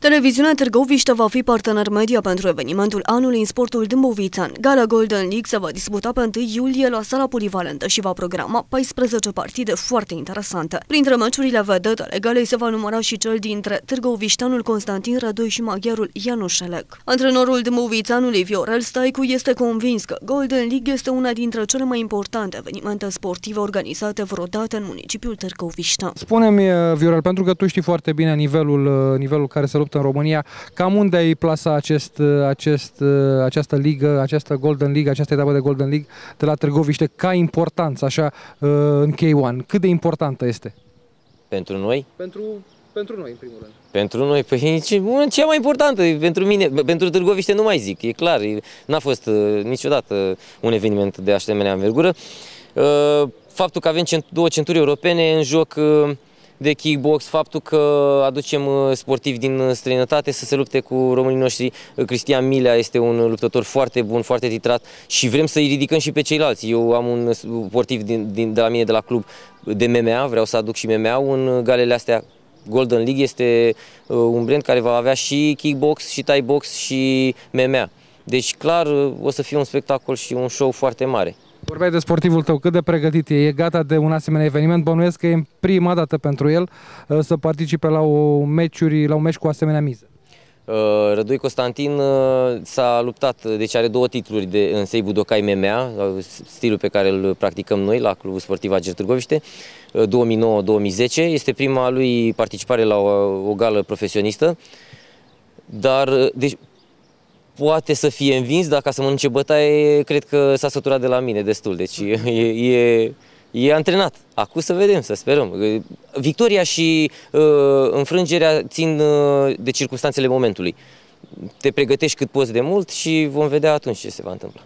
Televiziunea Târgoviște va fi partener media pentru evenimentul anului în sportul dâmbovițean. Gala Golden League se va disputa pe 1 iulie la sala polivalentă și va programa 14 partide foarte interesante. Printre meciurile vedete ale galei se va număra și cel dintre târgovișteanul Constantin Rădoi și maghiarul Janusz Șelec. Antrenorul dâmbovițeanului Viorel Staicu este convins că Golden League este una dintre cele mai importante evenimente sportive organizate vreodată în municipiul Târgoviște. Spune-mi, Viorel, pentru că tu știi foarte bine nivelul, nivelul care se luptă în România. Cam unde ai plasa acest, acest, această ligă, această Golden League, această etapă de Golden League de la Târgoviște ca importanță, așa, în K1? Cât de importantă este? Pentru noi? Pentru, pentru noi, în primul rând. Pentru noi, păi cea mai importantă, pentru mine, pentru Târgoviște nu mai zic, e clar, n-a fost uh, niciodată un eveniment de asemenea învergură. Uh, faptul că avem două centuri europene în joc uh, de kickbox, faptul că aducem uh, sportivi din uh, străinătate să se lupte cu românii noștri. Uh, Cristian Milea este un luptător foarte bun, foarte titrat și vrem să-i ridicăm și pe ceilalți. Eu am un sportiv din, din, de la mine de la club de MMA, vreau să aduc și MMA în galele astea Golden League este un brand care va avea și kickbox, și thai box și MMA. Deci clar o să fie un spectacol și un show foarte mare. Vorbeai de sportivul tău, cât de pregătit e? E gata de un asemenea eveniment? Bănuiesc că e prima dată pentru el uh, să participe la, o meciuri, la un meci cu asemenea miză. Uh, Rădui Constantin uh, s-a luptat, deci are două titluri de, în Sei Budokai MMA, stilul pe care îl practicăm noi la Clubul Sportiv Ager Târgoviște, 2009-2010. Este prima lui participare la o, o gală profesionistă, dar deci, poate să fie învins, dar ca să mănânce bătaie, cred că s-a săturat de la mine destul. Deci e, e, e antrenat. Acum să vedem, să sperăm. Victoria și uh, înfrângerea țin uh, de circunstanțele momentului. Te pregătești cât poți de mult și vom vedea atunci ce se va întâmpla.